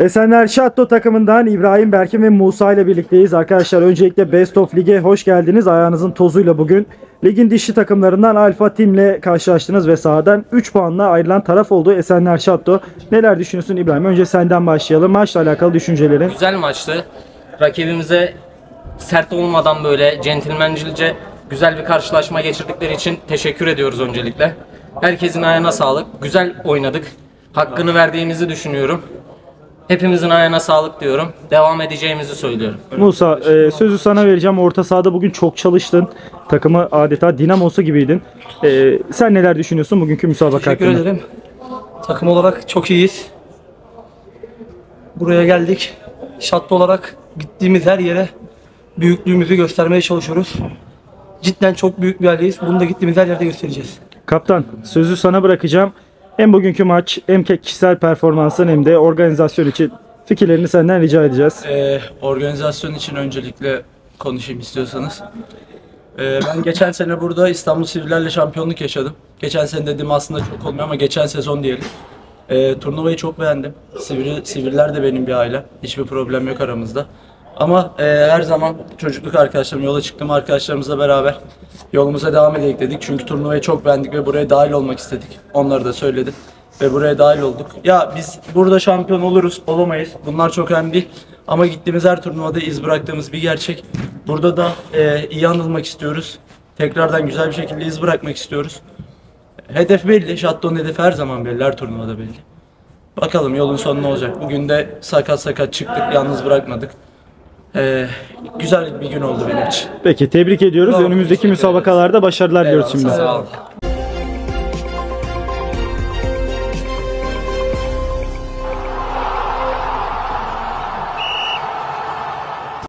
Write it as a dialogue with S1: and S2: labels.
S1: Esenler Şatto takımından İbrahim Berkin ve Musa ile birlikteyiz. Arkadaşlar öncelikle Best of Lig'e hoş geldiniz. Ayağınızın tozuyla bugün ligin dişli takımlarından Alfa Team'le karşılaştınız ve sahadan 3 puanla ayrılan taraf oldu Esenler Şatto. Neler düşünüyorsun İbrahim? Önce senden başlayalım. Maçla alakalı düşüncelerin.
S2: Güzel maçtı. Rakibimize sert olmadan böyle centilmencilce güzel bir karşılaşma geçirdikleri için teşekkür ediyoruz öncelikle. Herkesin ayağına sağlık. Güzel oynadık. Hakkını verdiğimizi düşünüyorum. Hepimizin ayağına sağlık diyorum. Devam edeceğimizi söylüyorum.
S1: Musa e, sözü sana vereceğim. Orta sahada bugün çok çalıştın. Takımı adeta dinamosu gibiydin. E, sen neler düşünüyorsun bugünkü müsabaka
S3: Teşekkür
S1: hakkında?
S3: ederim. Takım olarak çok iyiyiz. Buraya geldik. Şatlı olarak gittiğimiz her yere büyüklüğümüzü göstermeye çalışıyoruz. Cidden çok büyük bir aileyiz. Bunu da gittiğimiz her yerde göstereceğiz.
S1: Kaptan sözü sana bırakacağım. Hem bugünkü maç hem kişisel performansın hem de organizasyon için fikirlerini senden rica edeceğiz.
S4: Ee, organizasyon için öncelikle konuşayım istiyorsanız. Ee, ben geçen sene burada İstanbul Sivrilerle şampiyonluk yaşadım. Geçen sene dedim aslında çok olmuyor ama geçen sezon diyelim. Ee, turnuvayı çok beğendim. Sivri, Sivriler de benim bir aile. Hiçbir problem yok aramızda. Ama e, her zaman çocukluk arkadaşlarım, yola çıktım arkadaşlarımızla beraber yolumuza devam edelim dedik. Çünkü turnuvayı çok beğendik ve buraya dahil olmak istedik. Onları da söyledim. Ve buraya dahil olduk. Ya biz burada şampiyon oluruz, olamayız. Bunlar çok önemli. Ama gittiğimiz her turnuvada iz bıraktığımız bir gerçek. Burada da e, iyi anılmak istiyoruz. Tekrardan güzel bir şekilde iz bırakmak istiyoruz. Hedef belli. Şatton hedefi her zaman belli. Her turnuvada belli. Bakalım yolun sonu ne olacak. Bugün de sakat sakat çıktık. Yalnız bırakmadık. Ee, güzel bir gün oldu benim için.
S1: Peki tebrik ediyoruz. Önümüzdeki müsabakalarda başarılar diliyoruz şimdi.
S4: Sağ olun.